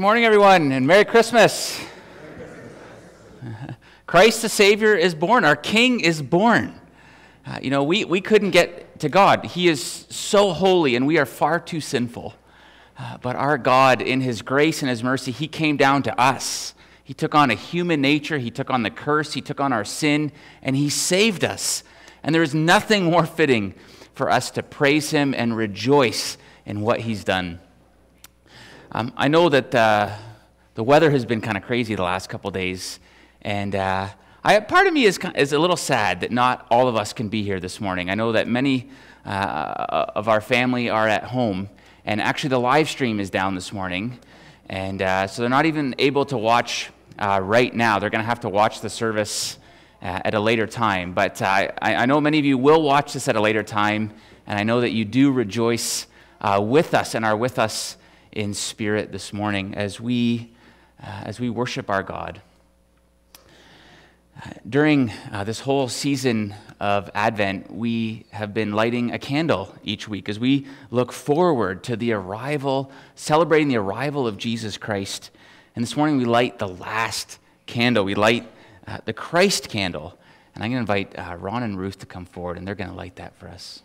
Good morning, everyone, and Merry Christmas. Christ the Savior is born. Our King is born. Uh, you know, we, we couldn't get to God. He is so holy, and we are far too sinful. Uh, but our God, in His grace and His mercy, He came down to us. He took on a human nature, He took on the curse, He took on our sin, and He saved us. And there is nothing more fitting for us to praise Him and rejoice in what He's done. Um, I know that uh, the weather has been kind of crazy the last couple days, and uh, I, part of me is, is a little sad that not all of us can be here this morning. I know that many uh, of our family are at home, and actually the live stream is down this morning, and uh, so they're not even able to watch uh, right now. They're going to have to watch the service uh, at a later time. But I, I know many of you will watch this at a later time, and I know that you do rejoice with us and are with us in spirit this morning as we, uh, as we worship our God. Uh, during uh, this whole season of Advent, we have been lighting a candle each week as we look forward to the arrival, celebrating the arrival of Jesus Christ. And this morning we light the last candle. We light uh, the Christ candle. And I'm going to invite uh, Ron and Ruth to come forward, and they're going to light that for us.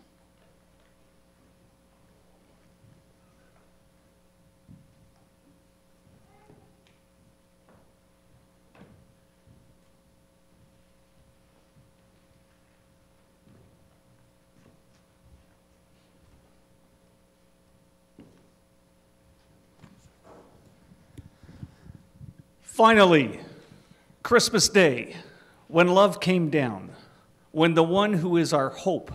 Finally, Christmas Day, when love came down, when the one who is our hope,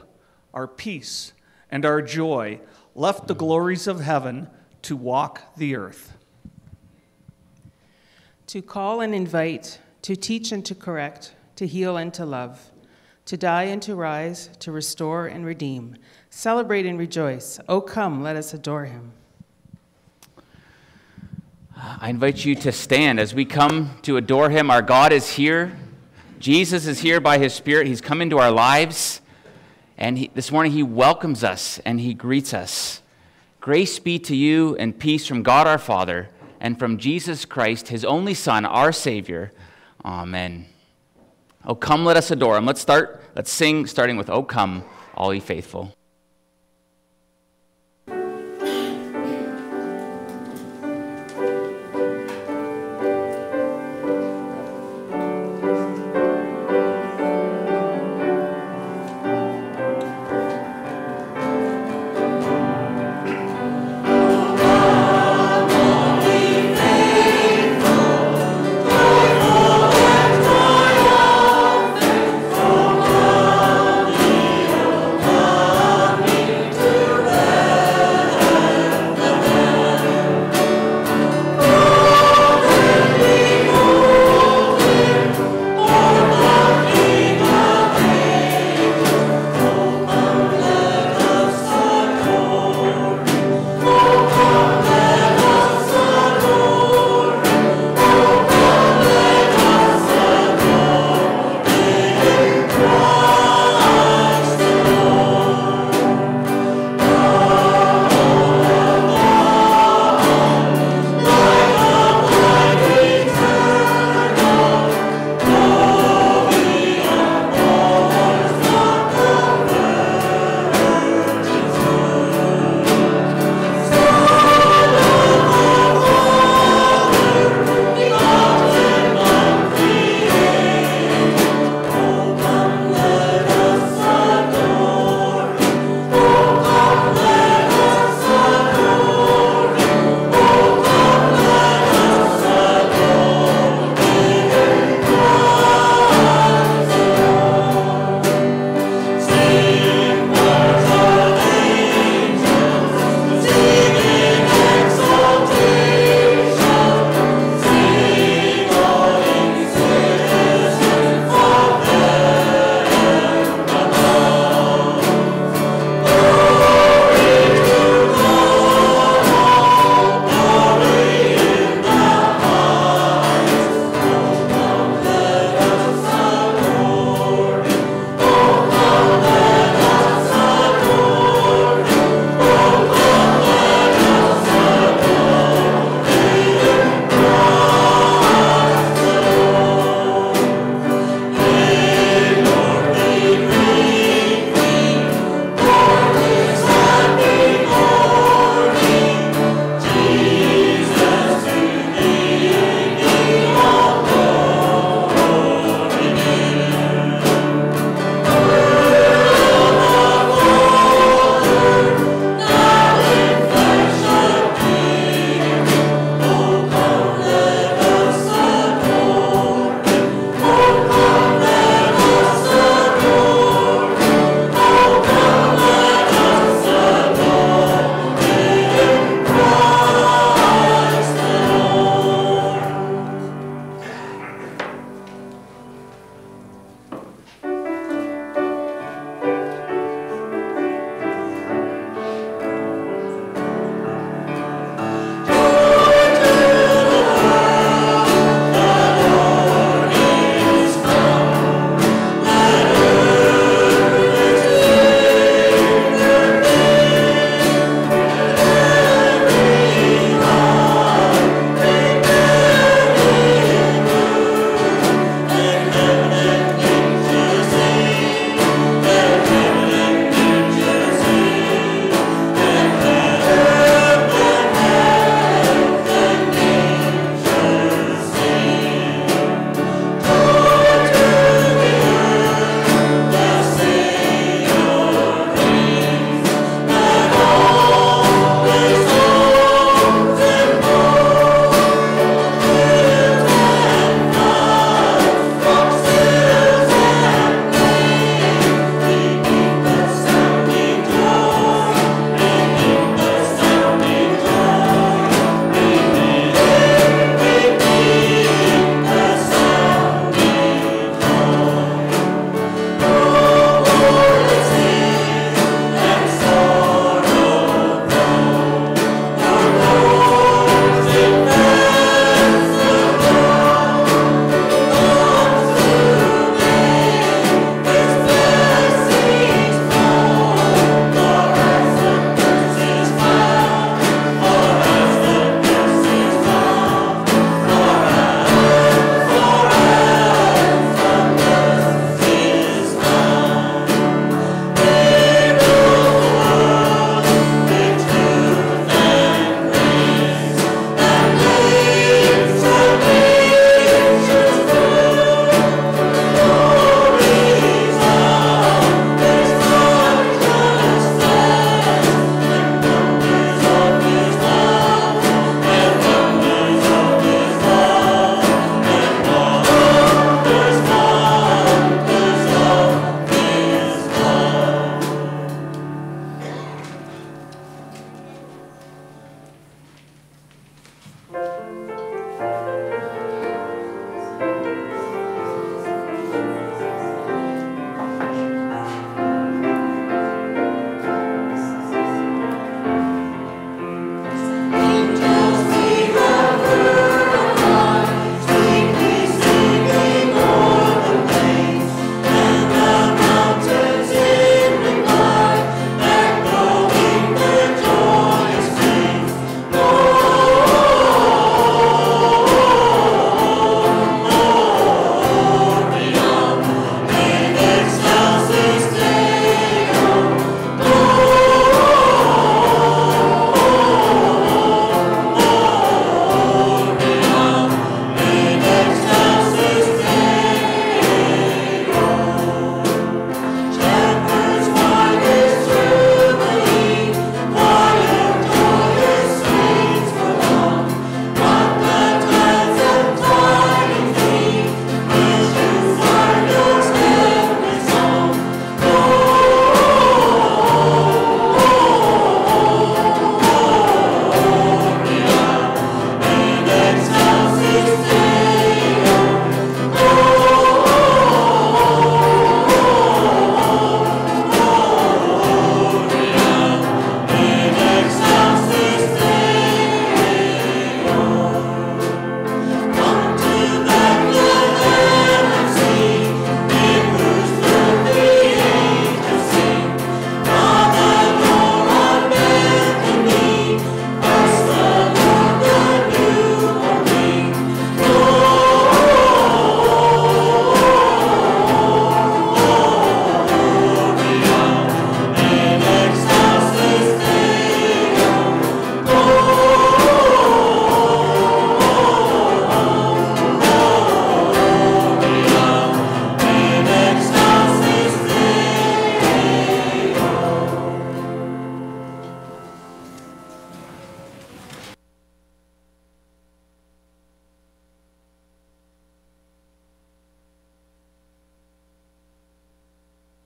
our peace, and our joy left the glories of heaven to walk the earth. To call and invite, to teach and to correct, to heal and to love, to die and to rise, to restore and redeem, celebrate and rejoice. Oh, come, let us adore him. I invite you to stand as we come to adore him. Our God is here. Jesus is here by his Spirit. He's come into our lives. And he, this morning, he welcomes us and he greets us. Grace be to you and peace from God our Father and from Jesus Christ, his only Son, our Savior. Amen. Oh, come, let us adore him. Let's start, let's sing, starting with, Oh, come, all ye faithful.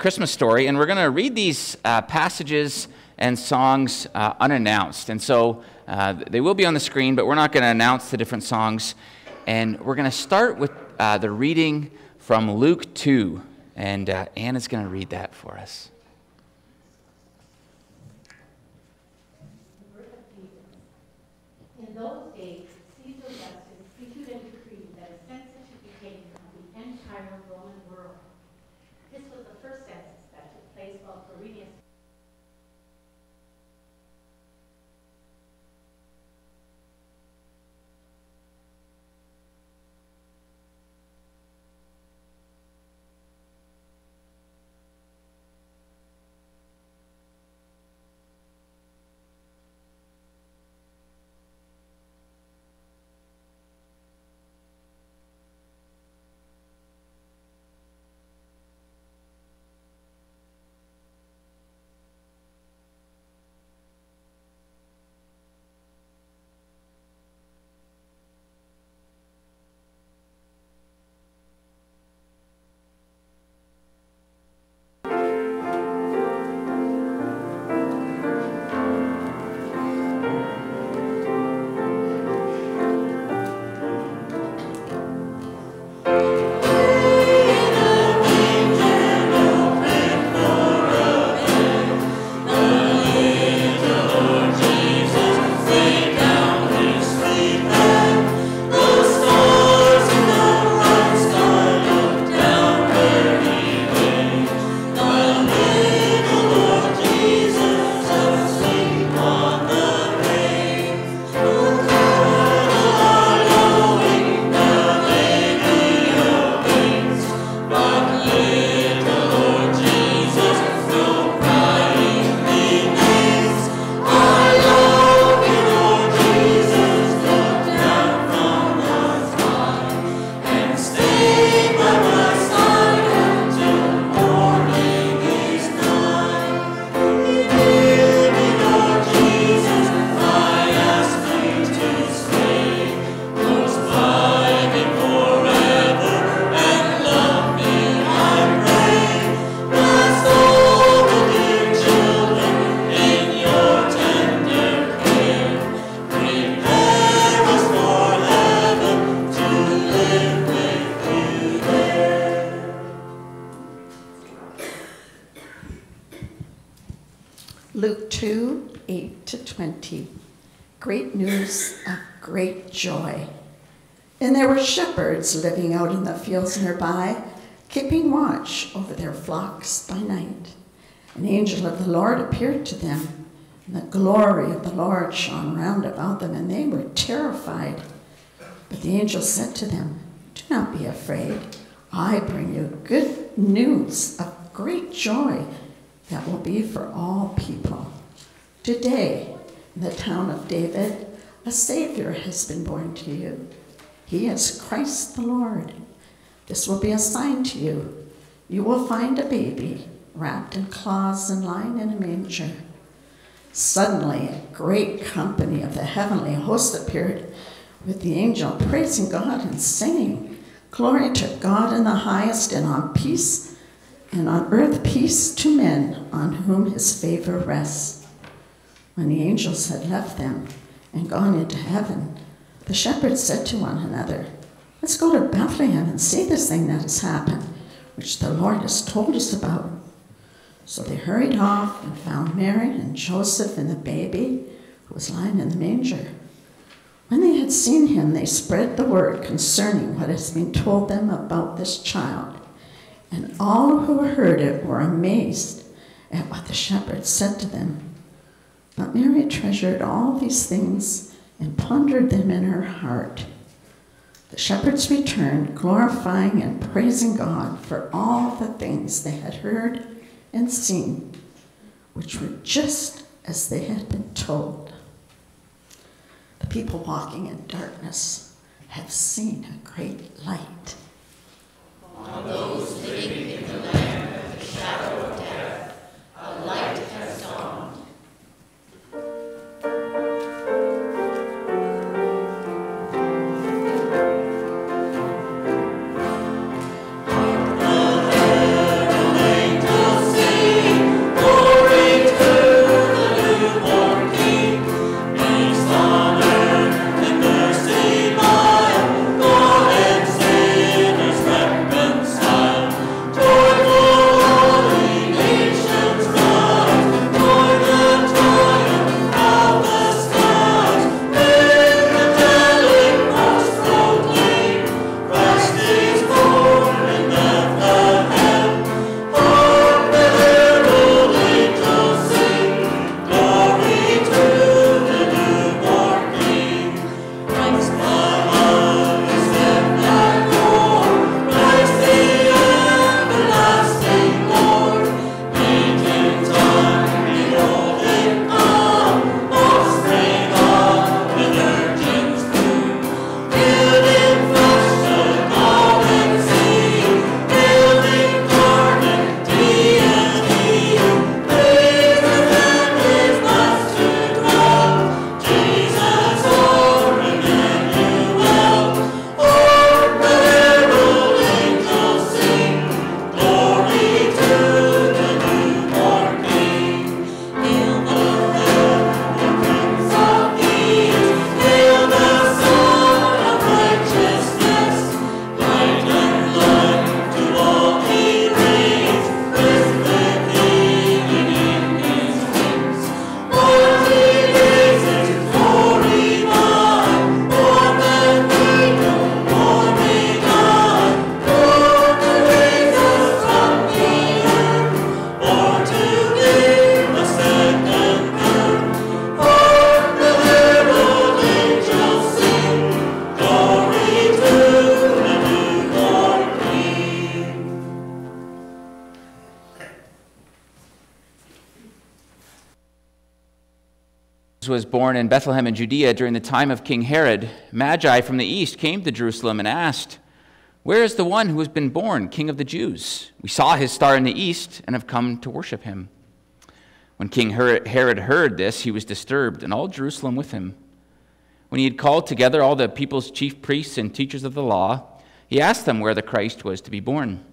Christmas story, and we're going to read these uh, passages and songs uh, unannounced. And so uh, they will be on the screen, but we're not going to announce the different songs. And we're going to start with uh, the reading from Luke 2. And uh, Anne is going to read that for us. Shepherds living out in the fields nearby, keeping watch over their flocks by night. An angel of the Lord appeared to them, and the glory of the Lord shone round about them, and they were terrified. But the angel said to them, Do not be afraid. I bring you good news of great joy that will be for all people. Today, in the town of David, a Savior has been born to you. He is Christ the Lord. This will be a sign to you. You will find a baby wrapped in cloths and lying in a manger. Suddenly, a great company of the heavenly host appeared with the angel praising God and singing, Glory to God in the highest, and on peace, and on earth peace to men on whom his favor rests. When the angels had left them and gone into heaven, the shepherds said to one another, Let's go to Bethlehem and see this thing that has happened, which the Lord has told us about. So they hurried off and found Mary and Joseph and the baby who was lying in the manger. When they had seen him, they spread the word concerning what has been told them about this child. And all who heard it were amazed at what the shepherds said to them. But Mary treasured all these things and pondered them in her heart. The shepherds returned, glorifying and praising God for all the things they had heard and seen, which were just as they had been told. The people walking in darkness have seen a great light. Angels born in Bethlehem in Judea during the time of King Herod, Magi from the east came to Jerusalem and asked, Where is the one who has been born, King of the Jews? We saw his star in the east and have come to worship him. When King Herod heard this, he was disturbed, and all Jerusalem with him. When he had called together all the people's chief priests and teachers of the law, he asked them where the Christ was to be born.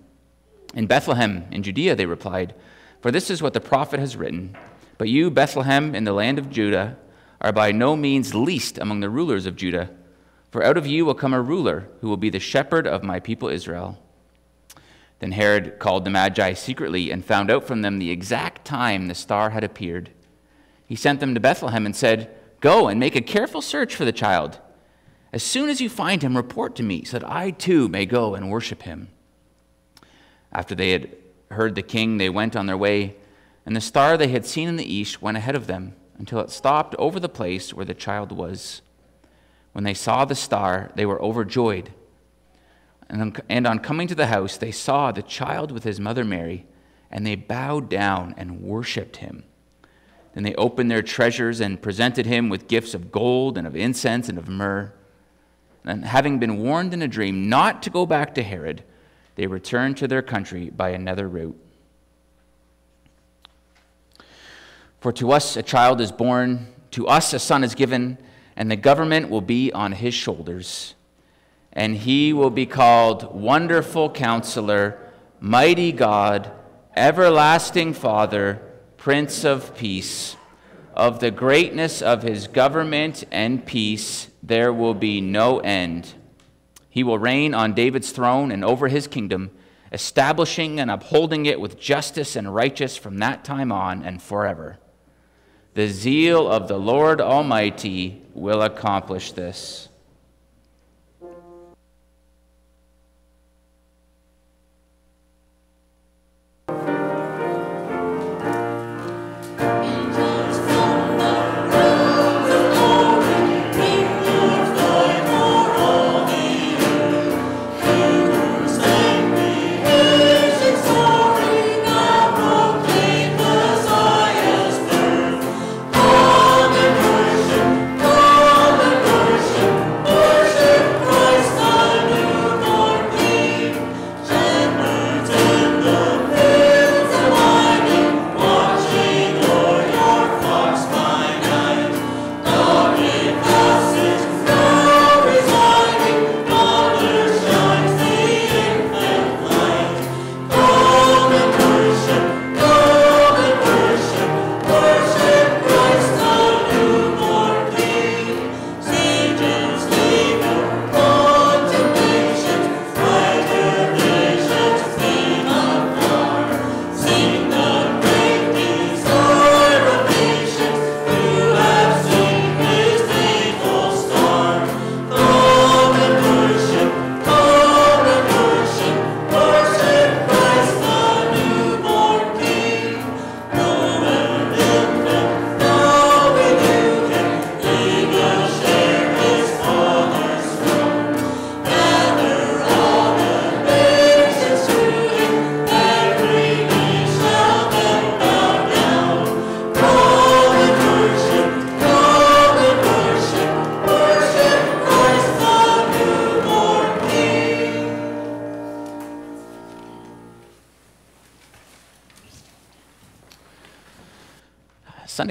In Bethlehem, in Judea, they replied, For this is what the prophet has written. But you, Bethlehem, in the land of Judah, are by no means least among the rulers of Judah, for out of you will come a ruler who will be the shepherd of my people Israel. Then Herod called the Magi secretly and found out from them the exact time the star had appeared. He sent them to Bethlehem and said, Go and make a careful search for the child. As soon as you find him, report to me, so that I too may go and worship him. After they had heard the king, they went on their way and the star they had seen in the east went ahead of them until it stopped over the place where the child was. When they saw the star, they were overjoyed. And on coming to the house, they saw the child with his mother Mary, and they bowed down and worshipped him. Then they opened their treasures and presented him with gifts of gold and of incense and of myrrh. And having been warned in a dream not to go back to Herod, they returned to their country by another route. For to us a child is born, to us a son is given, and the government will be on his shoulders. And he will be called Wonderful Counselor, Mighty God, Everlasting Father, Prince of Peace. Of the greatness of his government and peace there will be no end. He will reign on David's throne and over his kingdom, establishing and upholding it with justice and righteousness from that time on and forever. The zeal of the Lord Almighty will accomplish this.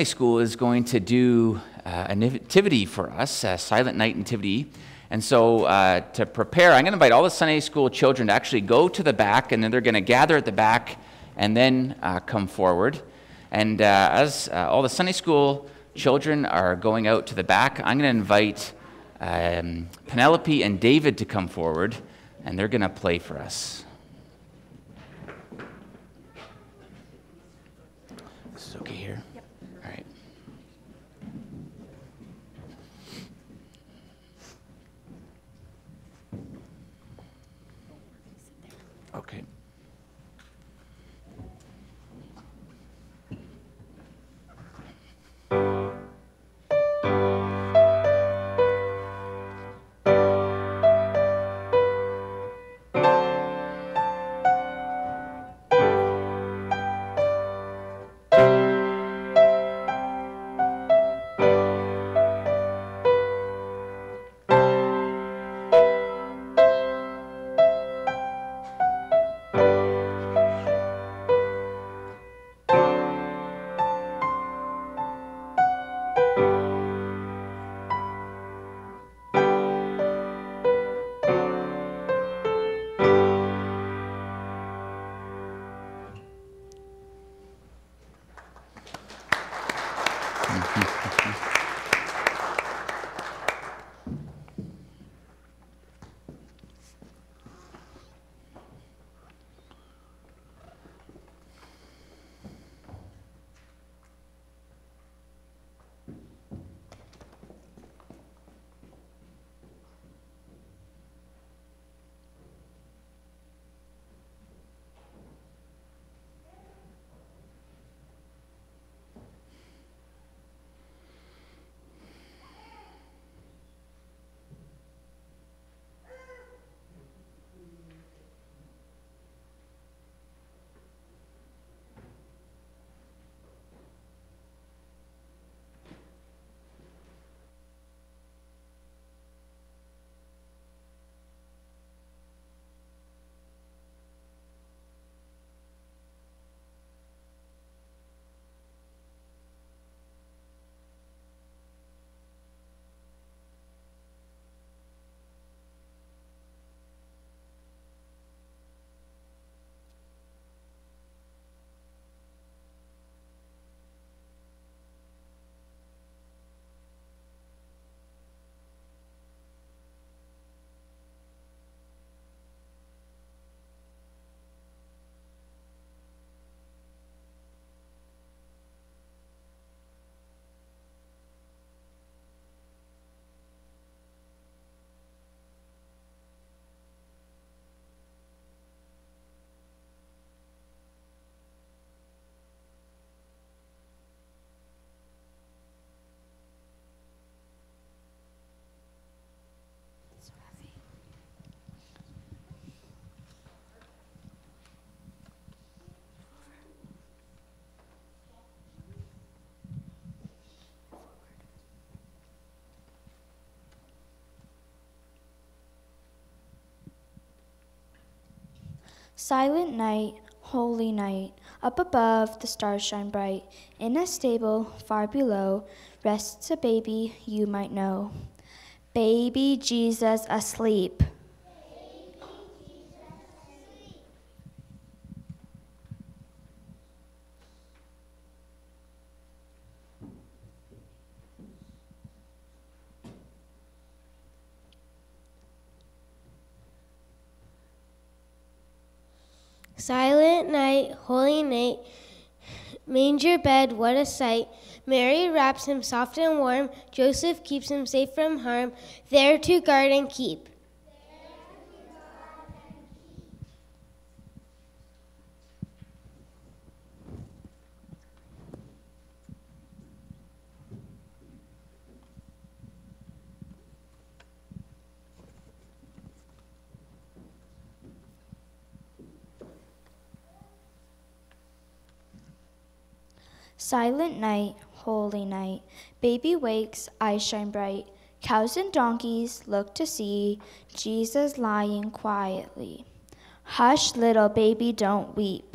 Sunday school is going to do uh, a nativity for us, a silent night nativity. And so, uh, to prepare, I'm going to invite all the Sunday school children to actually go to the back, and then they're going to gather at the back and then uh, come forward. And uh, as uh, all the Sunday school children are going out to the back, I'm going to invite um, Penelope and David to come forward, and they're going to play for us. This is okay here? Okay. Silent night, holy night, up above the stars shine bright. In a stable far below rests a baby you might know. Baby Jesus asleep. Silent night, holy night, manger bed, what a sight. Mary wraps him soft and warm, Joseph keeps him safe from harm, there to guard and keep. Silent night, holy night, baby wakes, eyes shine bright. Cows and donkeys look to see Jesus lying quietly. Hush, little baby, don't weep.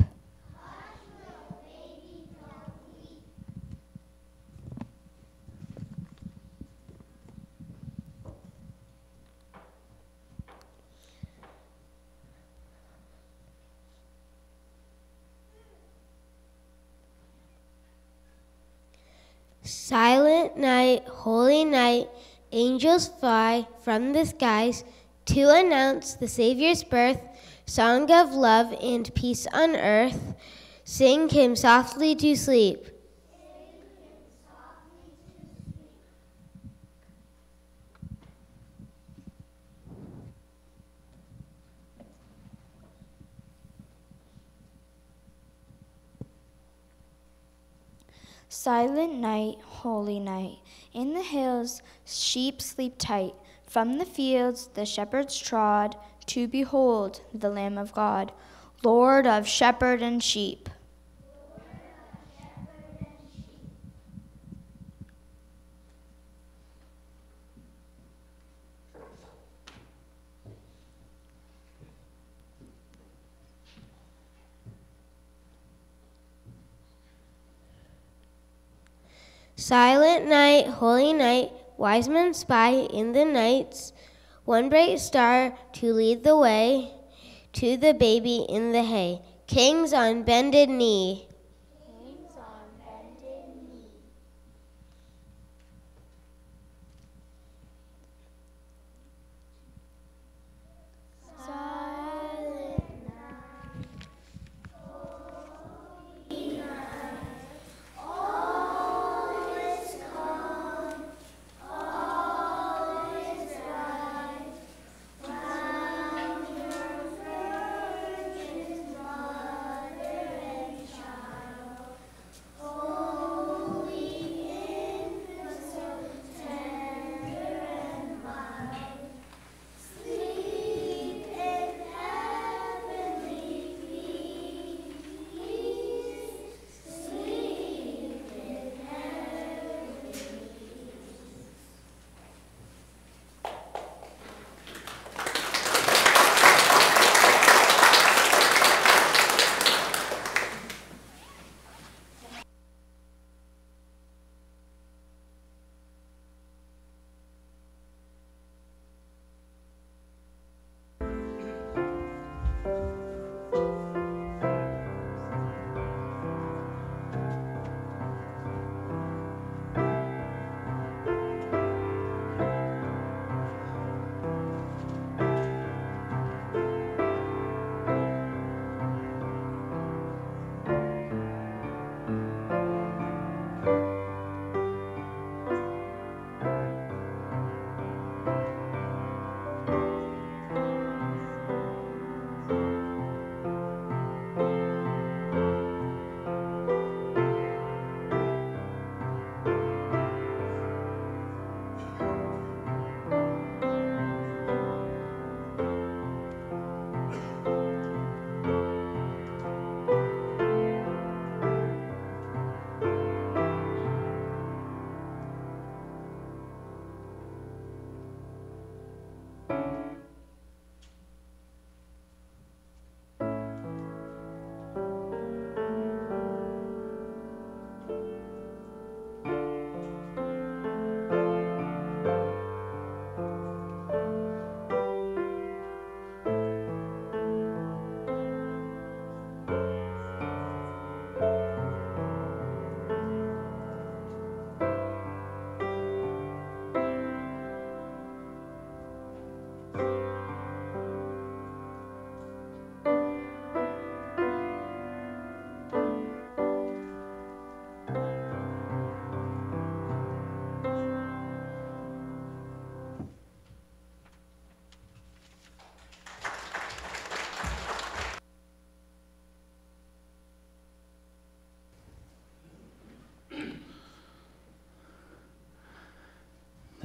Silent night, holy night, angels fly from the skies to announce the Savior's birth, song of love and peace on earth. Sing him softly to sleep. Silent night, holy night. In the hills, sheep sleep tight. From the fields, the shepherds trod to behold the Lamb of God, Lord of shepherd and sheep. Silent night, holy night, wise men spy in the nights one bright star to lead the way to the baby in the hay. Kings on bended knee.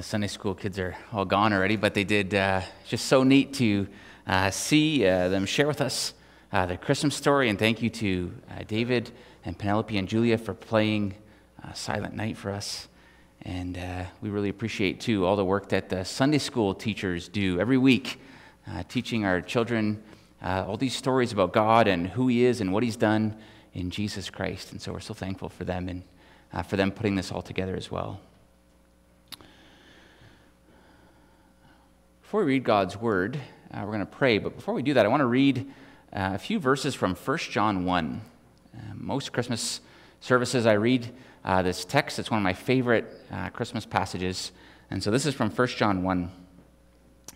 The Sunday school kids are all gone already, but they did uh, just so neat to uh, see uh, them share with us uh, their Christmas story. And thank you to uh, David and Penelope and Julia for playing uh, Silent Night for us. And we really appreciate, too, all the work that the Sunday school teachers do every week, teaching our children all these stories about God and who He is and what He's done in Jesus Christ. And so we're so thankful for them and for them putting this all together as well. Before we read God's word, uh, we're going to pray. But before we do that, I want to read uh, a few verses from 1 John 1. Uh, most Christmas services, I read uh, this text. It's one of my favorite uh, Christmas passages. And so this is from 1 John 1.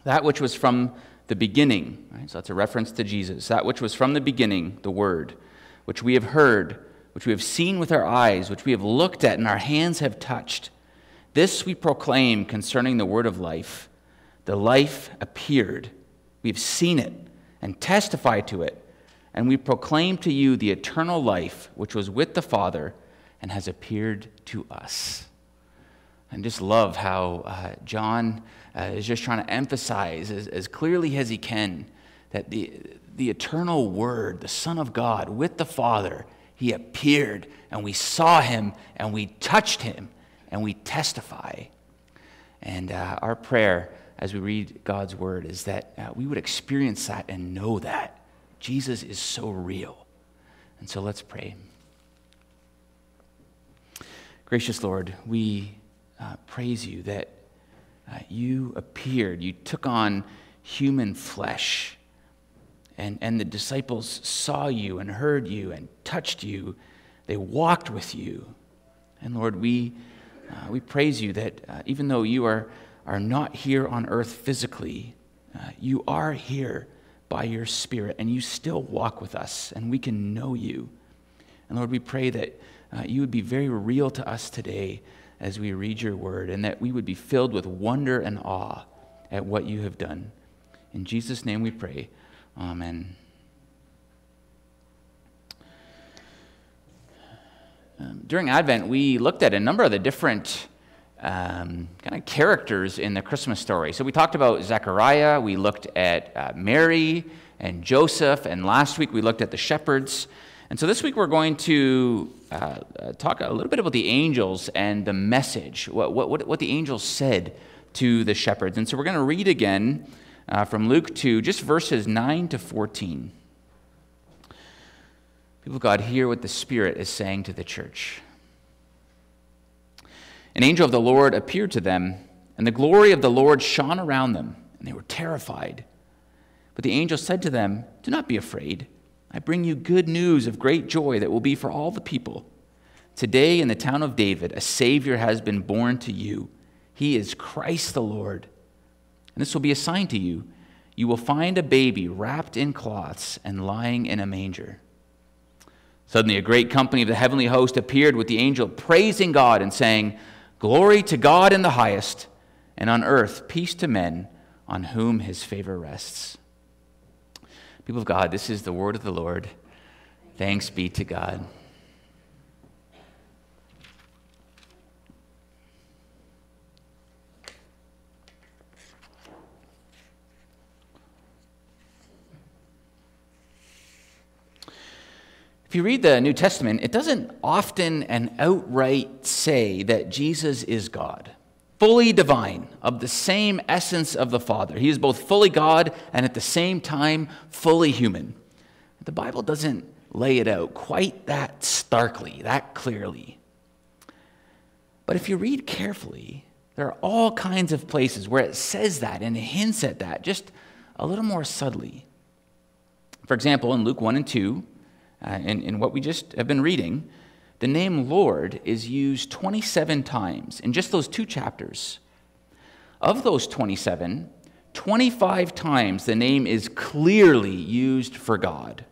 That which was from the beginning, right? so that's a reference to Jesus. That which was from the beginning, the Word, which we have heard, which we have seen with our eyes, which we have looked at and our hands have touched. This we proclaim concerning the Word of life. The life appeared. We've seen it and testified to it. And we proclaim to you the eternal life which was with the Father and has appeared to us. And just love how uh, John uh, is just trying to emphasize as, as clearly as he can that the, the eternal Word, the Son of God, with the Father, he appeared and we saw him and we touched him and we testify. And uh, our prayer as we read God's word is that uh, we would experience that and know that Jesus is so real. And so let's pray. Gracious Lord, we uh, praise you that uh, you appeared, you took on human flesh, and, and the disciples saw you and heard you and touched you. They walked with you. And Lord, we, uh, we praise you that uh, even though you are are not here on earth physically. Uh, you are here by your Spirit, and you still walk with us, and we can know you. And Lord, we pray that uh, you would be very real to us today as we read your word, and that we would be filled with wonder and awe at what you have done. In Jesus' name we pray. Amen. Um, during Advent, we looked at a number of the different um, kind of characters in the Christmas story. So we talked about Zechariah, we looked at uh, Mary and Joseph, and last week we looked at the shepherds. And so this week we're going to uh, uh talk a little bit about the angels and the message, what, what, what the angels said to the shepherds. And so we're going to read again uh, from Luke 2, just verses 9 to 14. People of God, hear what the Spirit is saying to the church. An angel of the Lord appeared to them, and the glory of the Lord shone around them, and they were terrified. But the angel said to them, Do not be afraid. I bring you good news of great joy that will be for all the people. Today, in the town of David, a Savior has been born to you. He is Christ the Lord. And this will be a sign to you. You will find a baby wrapped in cloths and lying in a manger. Suddenly, a great company of the heavenly host appeared with the angel, praising God and saying, Glory to God in the highest, and on earth peace to men on whom his favor rests. People of God, this is the word of the Lord. Thanks be to God. If you read the New Testament, it doesn't often and outright say that Jesus is God, fully divine, of the same essence of the Father. He is both fully God and at the same time fully human. The Bible doesn't lay it out quite that starkly, that clearly. But if you read carefully, there are all kinds of places where it says that and hints at that just a little more subtly. For example, in Luke 1 and 2, uh, in, in what we just have been reading, the name Lord is used 27 times in just those two chapters. Of those 27, 25 times the name is clearly used for God.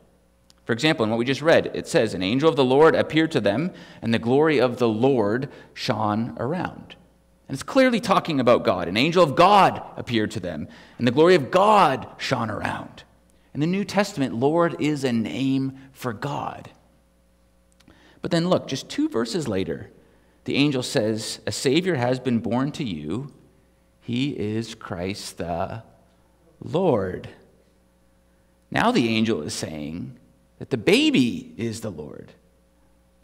For example, in what we just read, it says, An angel of the Lord appeared to them, and the glory of the Lord shone around. And it's clearly talking about God. An angel of God appeared to them, and the glory of God shone around. In the New Testament, Lord is a name for God. But then look, just two verses later, the angel says, A Savior has been born to you. He is Christ the Lord. Now the angel is saying that the baby is the Lord.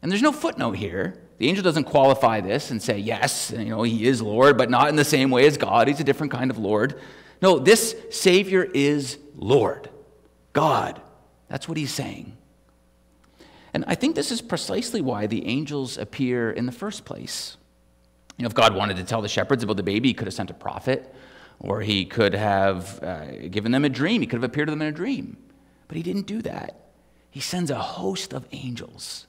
And there's no footnote here. The angel doesn't qualify this and say, yes, you know, he is Lord, but not in the same way as God. He's a different kind of Lord. No, this Savior is Lord, God. That's what he's saying. And I think this is precisely why the angels appear in the first place. You know, if God wanted to tell the shepherds about the baby, he could have sent a prophet, or he could have uh, given them a dream. He could have appeared to them in a dream. But he didn't do that. He sends a host of angels.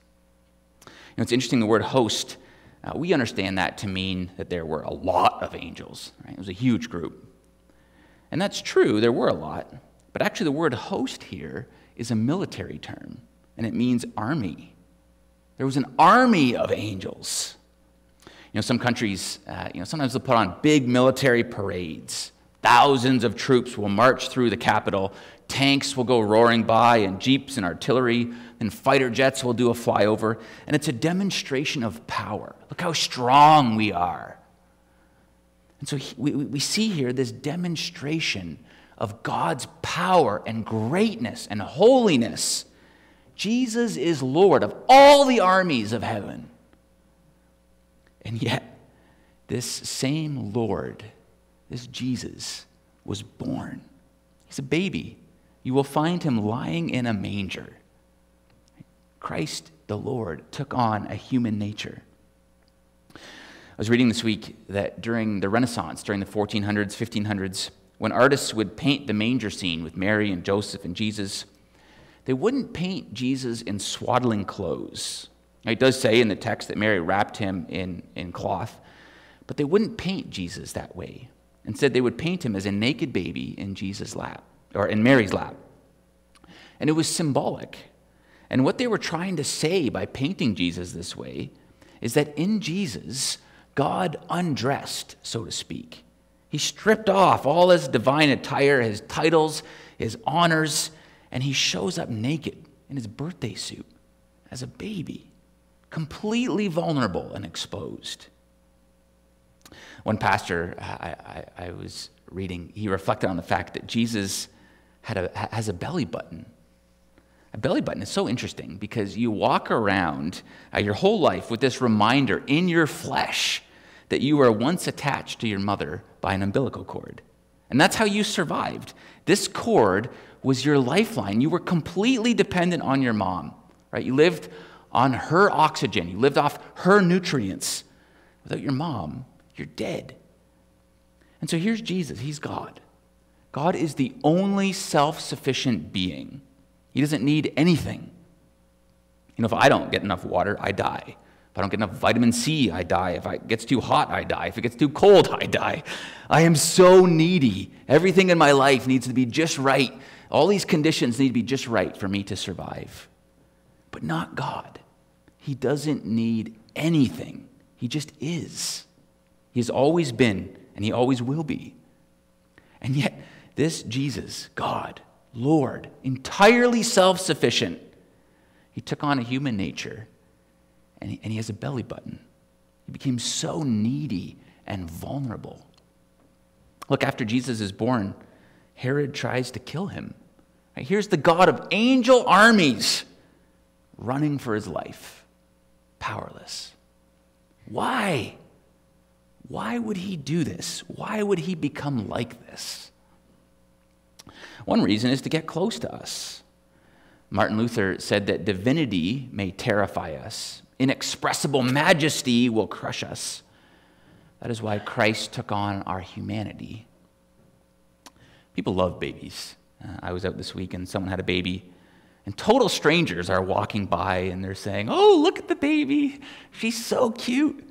You know, it's interesting the word host, uh, we understand that to mean that there were a lot of angels. Right? It was a huge group. And that's true, there were a lot. But actually, the word host here is a military term, and it means army. There was an army of angels. You know, some countries, uh, you know, sometimes they'll put on big military parades. Thousands of troops will march through the capital. Tanks will go roaring by, and jeeps and artillery, and fighter jets will do a flyover. And it's a demonstration of power. Look how strong we are. And so we, we see here this demonstration of God's power and greatness and holiness. Jesus is Lord of all the armies of heaven. And yet, this same Lord, this Jesus, was born. He's a baby. You will find him lying in a manger. Christ the Lord took on a human nature. I was reading this week that during the Renaissance, during the 1400s, 1500s, when artists would paint the manger scene with Mary and Joseph and Jesus, they wouldn't paint Jesus in swaddling clothes. It does say in the text that Mary wrapped him in, in cloth, but they wouldn't paint Jesus that way. Instead, they would paint him as a naked baby in Jesus' lap, or in Mary's lap. And it was symbolic. And what they were trying to say by painting Jesus this way is that in Jesus, God undressed, so to speak. He stripped off all his divine attire, his titles, his honors, and he shows up naked in his birthday suit as a baby, completely vulnerable and exposed. One pastor I, I, I was reading, he reflected on the fact that Jesus had a, has a belly button. A belly button is so interesting because you walk around uh, your whole life with this reminder in your flesh that you were once attached to your mother by an umbilical cord. And that's how you survived. This cord was your lifeline. You were completely dependent on your mom, right? You lived on her oxygen, you lived off her nutrients. Without your mom, you're dead. And so here's Jesus. He's God. God is the only self sufficient being. He doesn't need anything. You know, if I don't get enough water, I die. If I don't get enough vitamin C, I die. If it gets too hot, I die. If it gets too cold, I die. I am so needy. Everything in my life needs to be just right. All these conditions need to be just right for me to survive. But not God. He doesn't need anything, He just is. He has always been, and He always will be. And yet, this Jesus, God, Lord, entirely self sufficient, He took on a human nature, and he, and he has a belly button. He became so needy and vulnerable. Look, after Jesus is born, Herod tries to kill him. Here's the God of angel armies running for his life, powerless. Why? Why would he do this? Why would he become like this? One reason is to get close to us. Martin Luther said that divinity may terrify us, inexpressible majesty will crush us. That is why Christ took on our humanity. People love babies. Uh, I was out this week and someone had a baby, and total strangers are walking by and they're saying, Oh, look at the baby. She's so cute.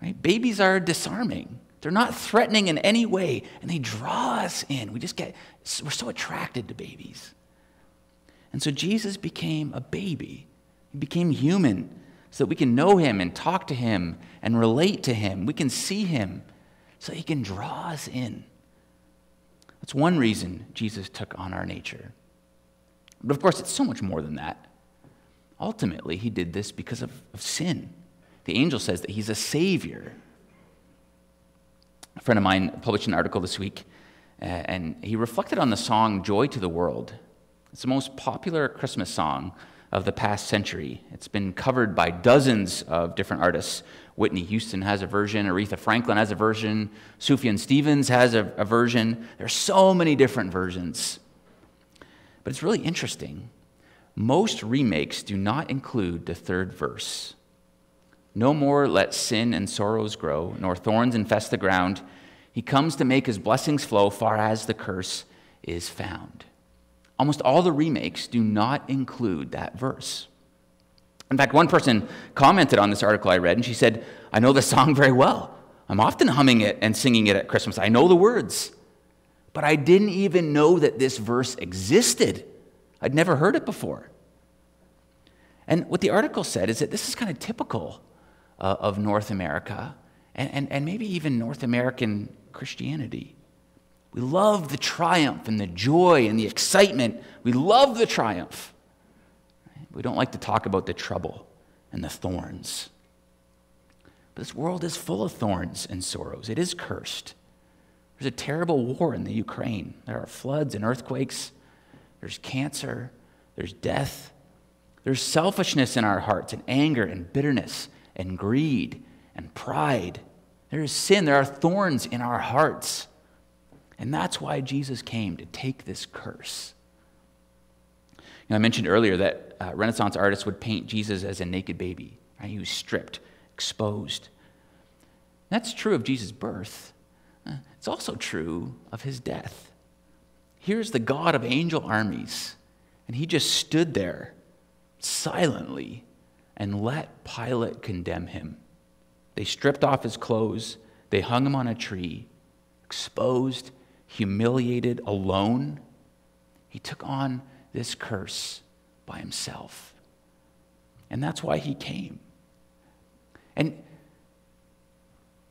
Right? Babies are disarming. They're not threatening in any way, and they draw us in. We just get, we're so attracted to babies. And so Jesus became a baby. He became human so that we can know him and talk to him and relate to him. We can see him so he can draw us in. That's one reason Jesus took on our nature. But of course, it's so much more than that. Ultimately, he did this because of, of sin. The angel says that he's a savior. A friend of mine published an article this week, uh, and he reflected on the song Joy to the World. It's the most popular Christmas song of the past century. It's been covered by dozens of different artists. Whitney Houston has a version, Aretha Franklin has a version, Sufjan Stevens has a, a version. There's so many different versions. But it's really interesting. Most remakes do not include the third verse. No more let sin and sorrows grow, nor thorns infest the ground. He comes to make his blessings flow far as the curse is found. Almost all the remakes do not include that verse. In fact, one person commented on this article I read, and she said, I know the song very well. I'm often humming it and singing it at Christmas. I know the words. But I didn't even know that this verse existed. I'd never heard it before. And what the article said is that this is kind of typical uh, of North America and, and, and maybe even North American Christianity. We love the triumph and the joy and the excitement. We love the triumph. We don't like to talk about the trouble and the thorns. But this world is full of thorns and sorrows. It is cursed. There's a terrible war in the Ukraine. There are floods and earthquakes. There's cancer. There's death. There's selfishness in our hearts and anger and bitterness and greed and pride. There is sin. There are thorns in our hearts. And that's why Jesus came to take this curse. You know, I mentioned earlier that uh, Renaissance artists would paint Jesus as a naked baby. Right? He was stripped, exposed. That's true of Jesus' birth. Uh, it's also true of his death. Here's the God of angel armies, and he just stood there silently and let Pilate condemn him. They stripped off his clothes, they hung him on a tree, exposed humiliated, alone, he took on this curse by himself. And that's why he came. And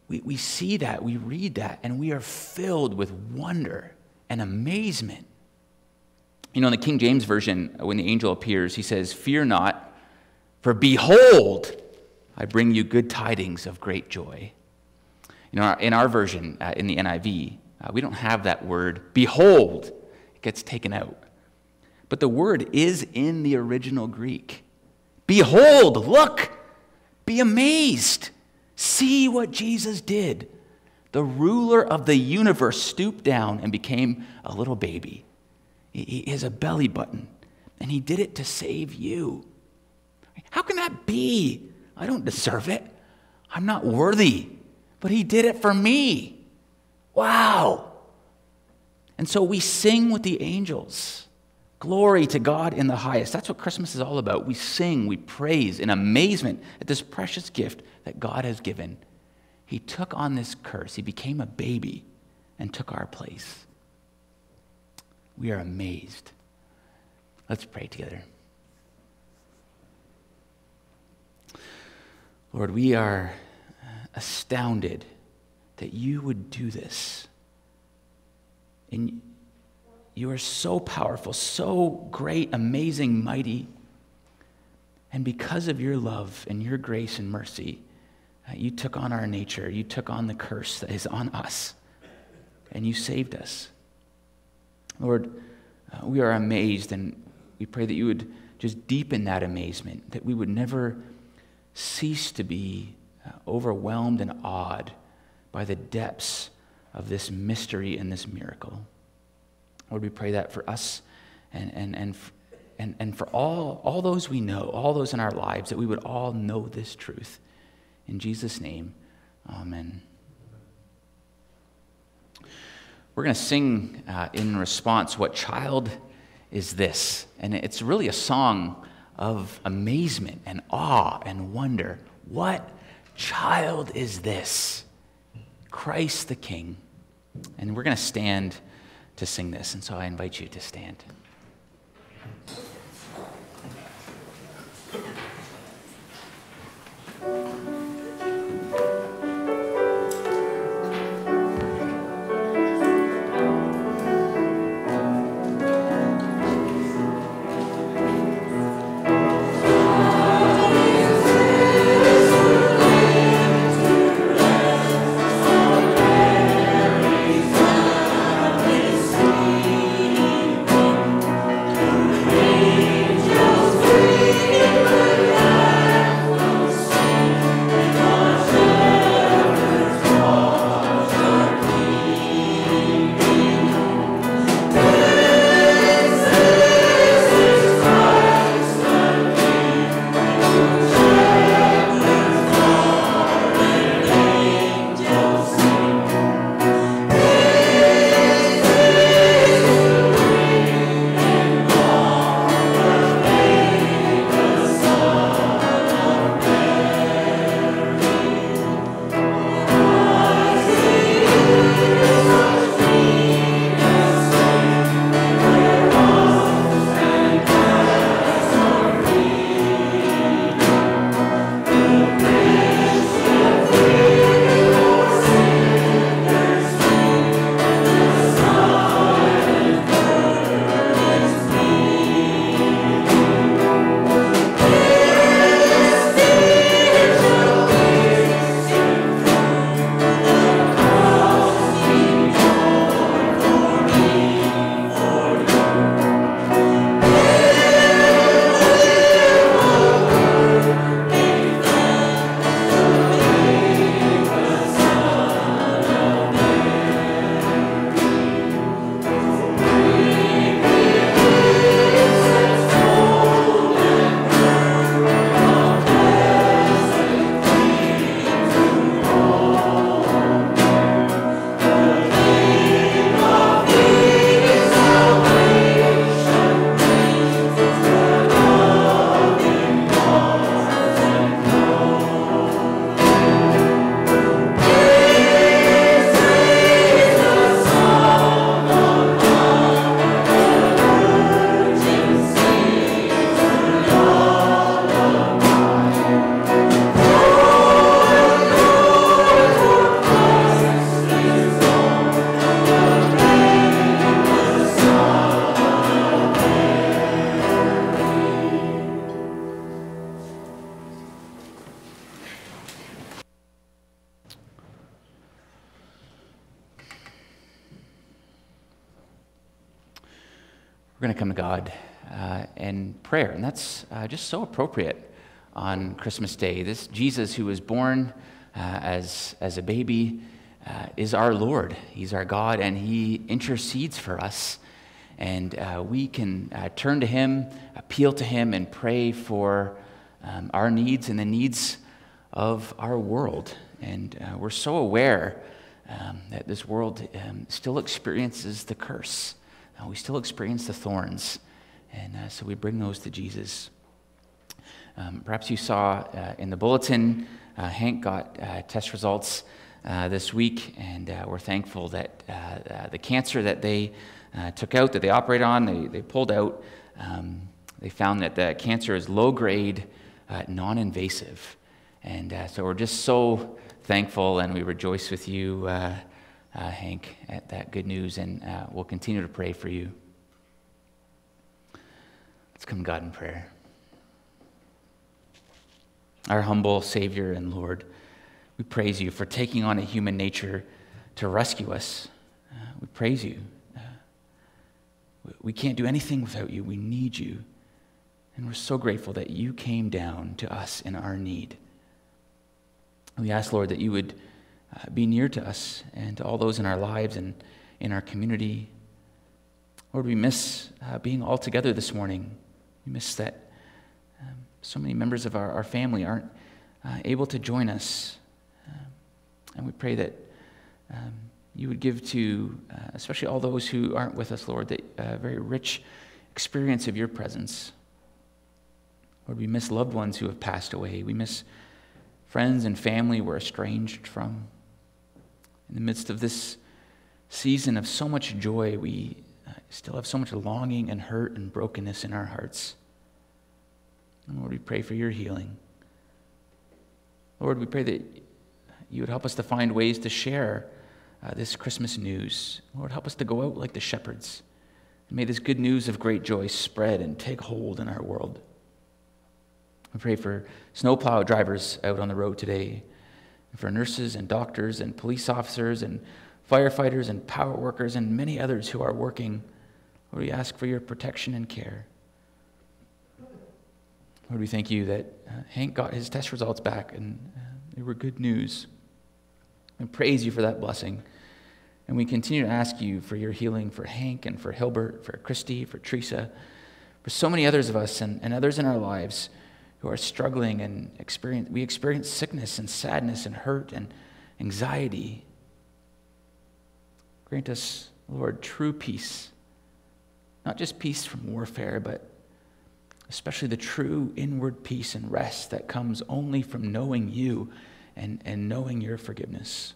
we, we see that, we read that, and we are filled with wonder and amazement. You know, in the King James Version, when the angel appears, he says, Fear not, for behold, I bring you good tidings of great joy. You know, in our version, uh, in the NIV, uh, we don't have that word, behold, it gets taken out. But the word is in the original Greek. Behold, look, be amazed. See what Jesus did. The ruler of the universe stooped down and became a little baby. He is a belly button, and he did it to save you. How can that be? I don't deserve it. I'm not worthy, but he did it for me. Wow. And so we sing with the angels. Glory to God in the highest. That's what Christmas is all about. We sing, we praise in amazement at this precious gift that God has given. He took on this curse, He became a baby and took our place. We are amazed. Let's pray together. Lord, we are astounded that you would do this. And you are so powerful, so great, amazing, mighty. And because of your love and your grace and mercy, uh, you took on our nature. You took on the curse that is on us. And you saved us. Lord, uh, we are amazed, and we pray that you would just deepen that amazement, that we would never cease to be uh, overwhelmed and awed by the depths of this mystery and this miracle. Lord, we pray that for us and, and, and, and, and for all, all those we know, all those in our lives, that we would all know this truth. In Jesus' name, amen. We're going to sing uh, in response, What Child is This? And it's really a song of amazement and awe and wonder. What child is this? Christ the King. And we're going to stand to sing this. And so I invite you to stand. Just so appropriate on Christmas Day. This Jesus who was born uh, as, as a baby uh, is our Lord. He's our God, and He intercedes for us. And uh, we can uh, turn to Him, appeal to Him, and pray for um, our needs and the needs of our world. And we're so aware um, that this world um, still experiences the curse. Uh, we still experience the thorns. And uh, so we bring those to Jesus. Um, perhaps you saw uh, in the bulletin, uh, Hank got uh, test results uh, this week, and we're thankful that the cancer that they took out, that they operated on, they, they pulled out, um, they found that the cancer is low grade, non invasive. And so we're just so thankful and we rejoice with you, uh, uh, Hank, at that good news, and uh, we'll continue to pray for you. Let's come, God, in prayer. Our humble Savior and Lord, we praise you for taking on a human nature to rescue us. Uh, we praise you. Uh, we can't do anything without you. We need you. And we're so grateful that you came down to us in our need. We ask, Lord, that you would uh, be near to us and to all those in our lives and in our community. Lord, we miss uh, being all together this morning. We miss that um, so many members of our, our family aren't uh, able to join us. Um, and we pray that um, you would give to, uh, especially all those who aren't with us, Lord, that uh, very rich experience of your presence. Lord, we miss loved ones who have passed away. We miss friends and family we're estranged from. In the midst of this season of so much joy, we uh, still have so much longing and hurt and brokenness in our hearts. And Lord, we pray for your healing. Lord, we pray that you would help us to find ways to share uh, this Christmas news. Lord, help us to go out like the shepherds. And may this good news of great joy spread and take hold in our world. We pray for snowplow drivers out on the road today, for nurses and doctors and police officers and firefighters and power workers and many others who are working. Lord, we ask for your protection and care. Lord, we thank you that uh, Hank got his test results back and uh, they were good news. We praise you for that blessing. And we continue to ask you for your healing for Hank and for Hilbert, for Christy, for Teresa, for so many others of us and, and others in our lives who are struggling and experience we experience sickness and sadness and hurt and anxiety. Grant us, Lord, true peace. Not just peace from warfare, but especially the true inward peace and rest that comes only from knowing you and, and knowing your forgiveness.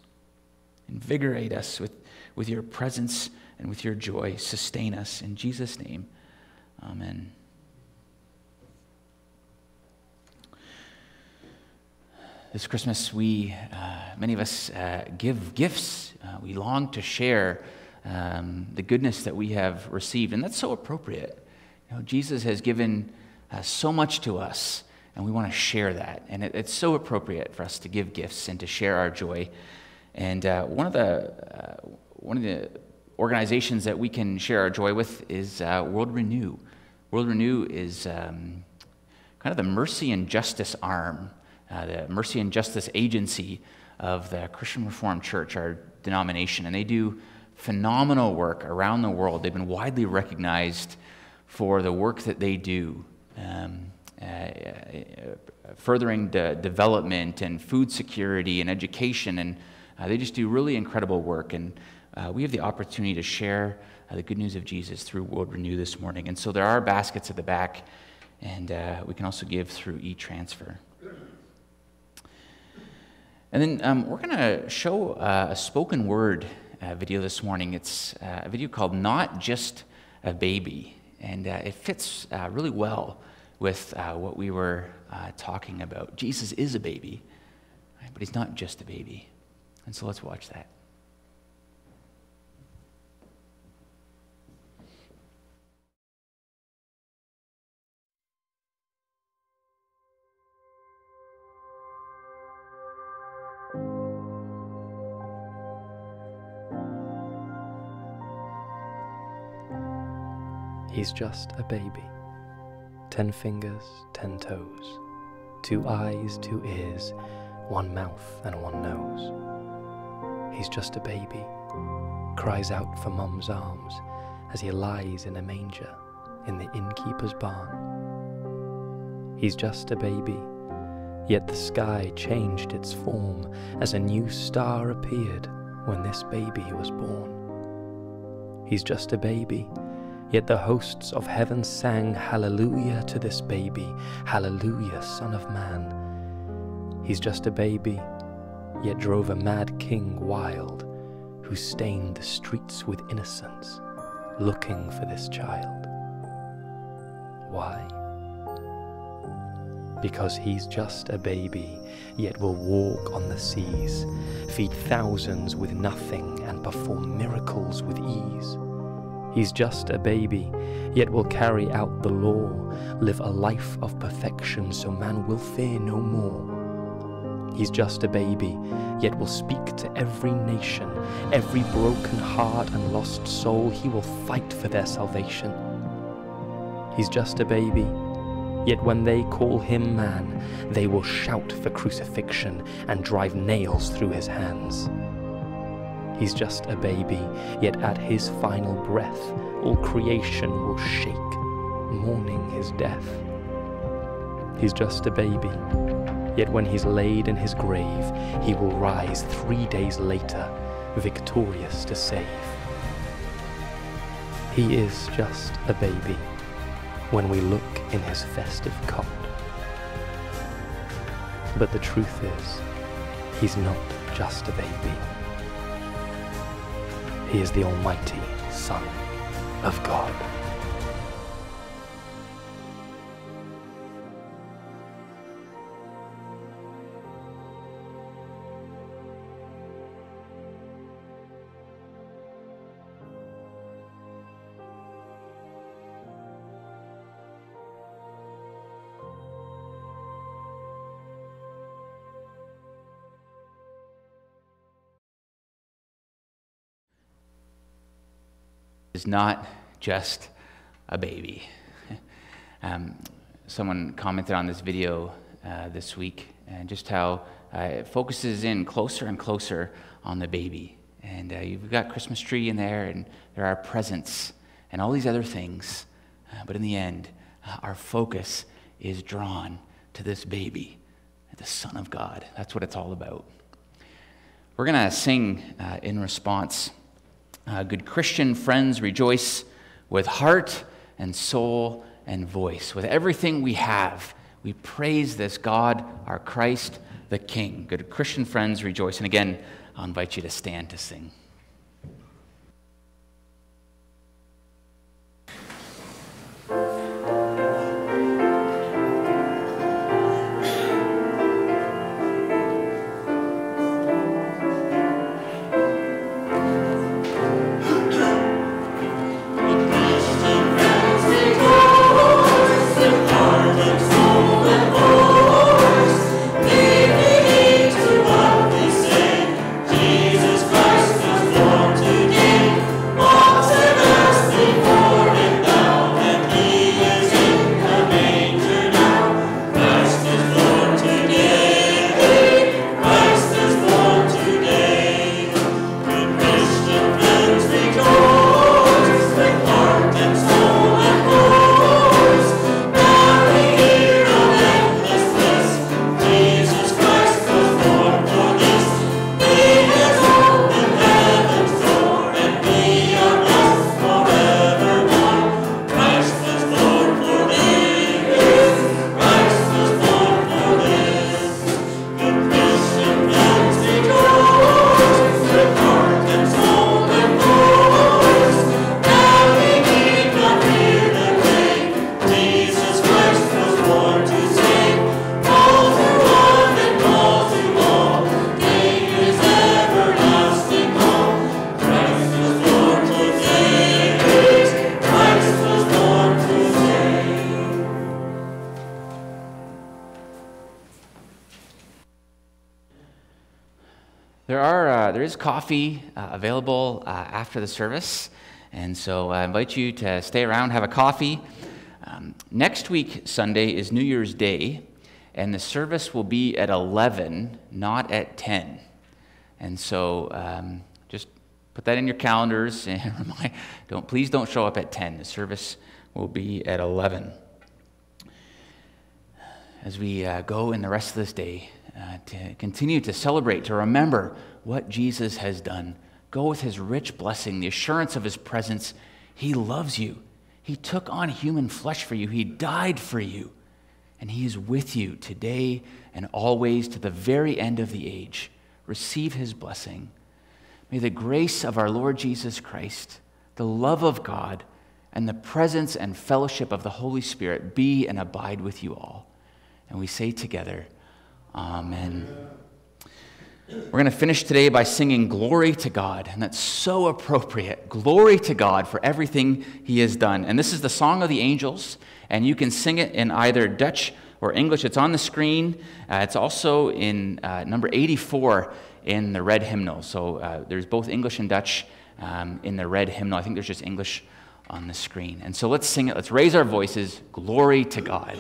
Invigorate us with, with your presence and with your joy. Sustain us. In Jesus' name, amen. This Christmas, we, uh, many of us, uh, give gifts. Uh, we long to share um, the goodness that we have received, and that's so appropriate. You know, Jesus has given uh, so much to us, and we want to share that. And it, it's so appropriate for us to give gifts and to share our joy. And uh, one of the uh, one of the organizations that we can share our joy with is World Renew. World Renew is um, kind of the mercy and justice arm uh, the Mercy and Justice Agency of the Christian Reformed Church, our denomination, and they do phenomenal work around the world. They've been widely recognized for the work that they do, um, uh, uh, furthering de- development and food security and education, and uh, they just do really incredible work. And uh, we have the opportunity to share uh, the good news of Jesus through World Renew this morning. And so there are baskets at the back, and we can also give through e transfer. And then um, we're going to show uh, a spoken word uh, video this morning. It's uh, a video called Not Just a Baby. And uh, it fits uh, really well with uh, what we were talking about. Jesus is a baby, but he's not just a baby. And so let's watch that. He's just a baby. Ten fingers, ten toes, two eyes, two ears, one mouth, and one nose. He's just a baby, cries out for mum's arms as he lies in a manger in the innkeeper's barn. He's just a baby, yet the sky changed its form as a new star appeared when this baby was born. He's just a baby, yet the hosts of heaven sang hallelujah to this baby, hallelujah, Son of Man. He's just a baby, yet drove a mad king wild, who stained the streets with innocence, looking for this child. Why? Because he's just a baby, yet will walk on the seas, feed thousands with nothing, and perform miracles with. He's just a baby, yet will carry out the law, live a life of perfection so man will fear no more. He's just a baby, yet will speak to every nation, every broken heart and lost soul, he will fight for their salvation. He's just a baby. Yet when they call him man, they will shout for crucifixion and drive nails through his hands. He's just a baby, yet at his final breath, all creation will shake, mourning his death. He's just a baby, yet when he's laid in his grave, he will rise three days later, victorious to save. He is just a baby when we look in his festive cot. But the truth is, he's not just a baby. He is the Almighty Son of God. Is not just a baby. Um, someone commented on this video uh, this week and just how uh, it focuses in closer and closer on the baby. And uh, you've got Christmas tree in there, and there are presents and all these other things. Uh, but in the end, uh, our focus is drawn to this baby, the Son of God. That's what it's all about. We're going to sing uh, in response. Uh, good Christian friends, rejoice with heart and soul and voice. With everything we have, we praise this God, our Christ, the King. Good Christian friends, rejoice. And again, I'll invite you to stand to sing. Coffee uh, available uh, after the service, And so I invite you to stay around, have a coffee. Um, next week, Sunday, is New Year's Day, and the service will be at 11, not at 10. And so um, just put that in your calendars and remind, don't, please don't show up at 10. The service will be at 11. As we uh, go in the rest of this day uh, to continue to celebrate, to remember what Jesus has done, go with his rich blessing, the assurance of his presence. He loves you. He took on human flesh for you. He died for you. And he is with you today and always to the very end of the age. Receive his blessing. May the grace of our Lord Jesus Christ, the love of God, and the presence and fellowship of the Holy Spirit be and abide with you all. And we say together, Amen. We're going to finish today by singing Glory to God, and that's so appropriate. Glory to God for everything He has done. And this is the Song of the Angels, and you can sing it in either Dutch or English. It's on the screen. Uh, it's also in uh, number 84 in the red hymnal. So uh, there's both English and Dutch um, in the red hymnal. I think there's just English on the screen. And so let's sing it. Let's raise our voices. Glory to God.